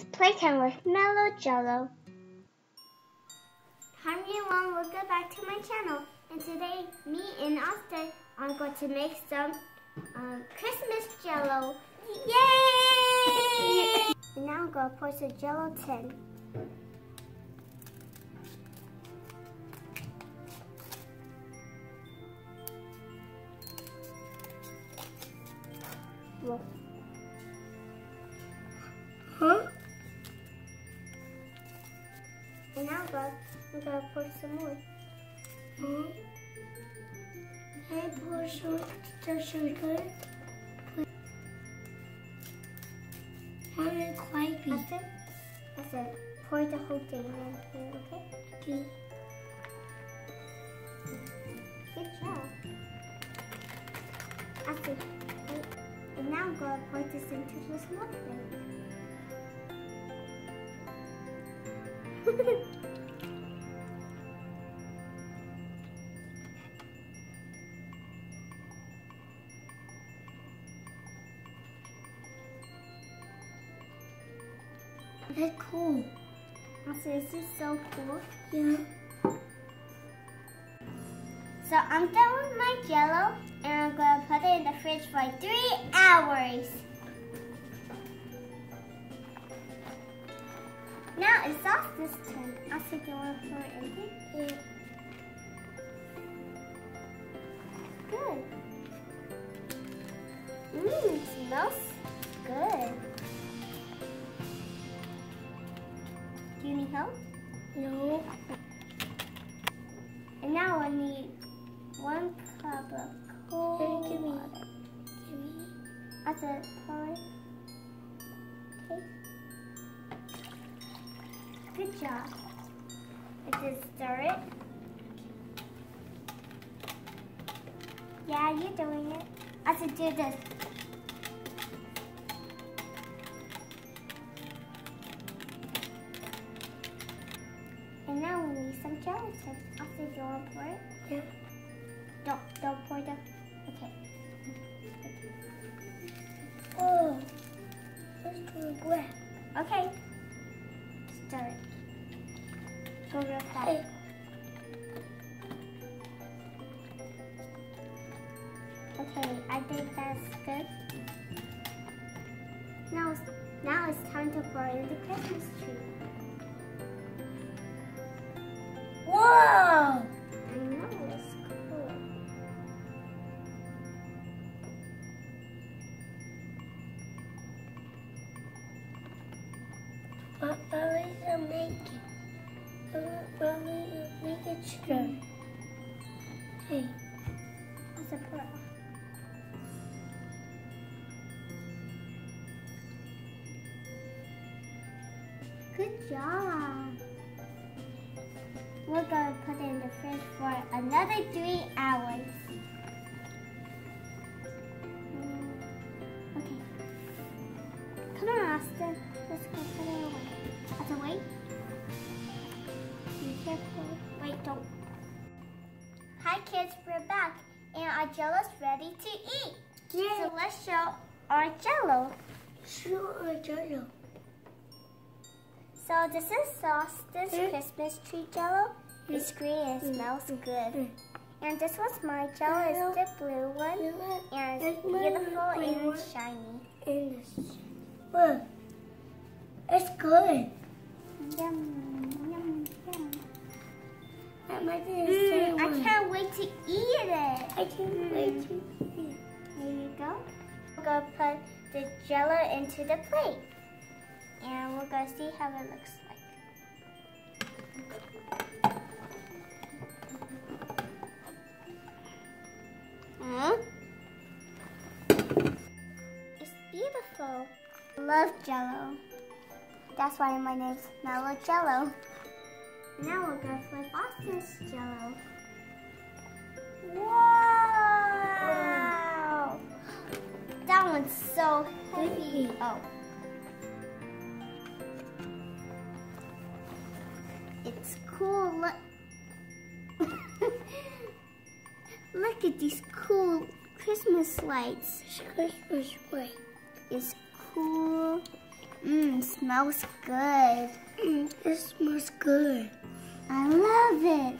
It's playtime with Melo Jello. Hi everyone, welcome back to my channel. And today, me and Austin are going to make some um, Christmas Jello. Yay! and now I'm going to pour some Jello tin. Whoa. Huh? I'm to pour some more. Huh? Hey, pour some the sugar. How did it quite be? I said, I said, pour the whole thing in here, okay? Okay. Good job. I said. And now I'm to pour this into the small plate. That's cool. I said, this is so cool. Yeah. So I'm done with my jello and I'm going to put it in the fridge for three hours. Now it's Austin's turn. I said, do you want to pour it in here? Yeah. Good. Mmm, it smells you need help? No. And now I need one cup of cold give me. water. Give me. I said pour. Okay. Good job. I just stir it. Yeah, you're doing it. I said do this. We need some gelatin. I said you want to pour? Yeah. Don't, don't pour the, okay. Oh. Let's do wet. Okay. Stir it. Go real fast. Hey. Okay, I think that's good. Now, now it's time to pour in the Christmas tree. Good job. We're gonna put it in the fridge for another three hours. Okay. Come on, Austin. Let's go put it away. To wait. Be careful. Wait, don't. Hi kids, we're back and our jello's ready to eat. So let's show our jello. Sure, Jello. So this is Austin's Mm. Christmas tree jello. It's green and it smells good. Mm. And this was my jello. It's the blue one. And it's beautiful and shiny. In this. Look. It's good. Yum, yum, yum. I might be the Mm, same I can't wait to eat it. I can't wait to eat. It. Here you go. We're going to put the jello into the plate. And we're going to see how it looks like. Hmm? It's beautiful. I love jello. That's why my name's Melo Jello. Now going to flip Austin's jello. Wow! That one's so heavy. Oh. It's cool. Look. Look at these cool Christmas lights. It's Christmas break. It's cool. Mmm, smells good. Mm, it smells good. I love it.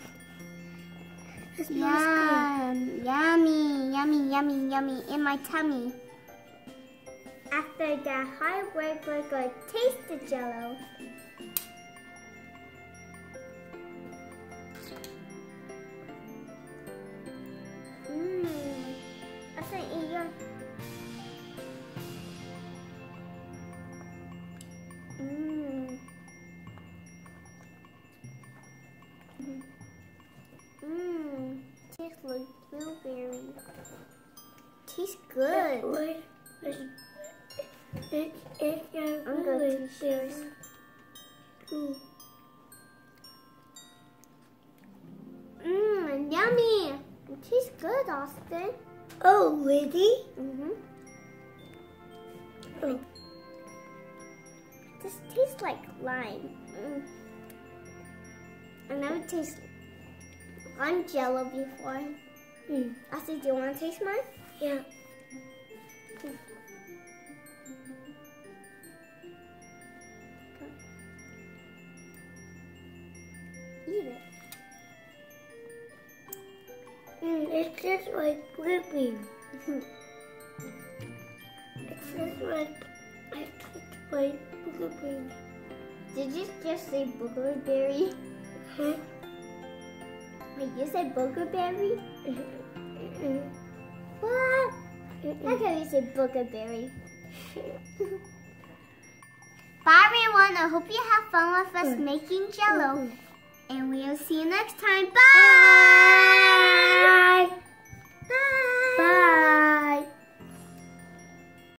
It smells good. Yum, yummy, yummy, yummy, yummy in my tummy. After that hard work, we're going to taste the jello. Tastes good. It, it, it, it, I'm going to. Mm. Mmm, yummy. It tastes good, Austin. Oh, really? Mm-hmm. Oh. This tastes like lime. Mm. I never tasted lime jello before. Mm. Austin, do you want to taste mine? Yeah. Eat it. Mm, it's just like whipping. It's just like I just like whipping. Did you just say boogerberry? Huh? Wait, you said boogerberry? Mm, What? mm, How can you say boogerberry? Bye everyone, I hope you have fun with us Mm. making jello. And we'll see you next time. Bye. Bye!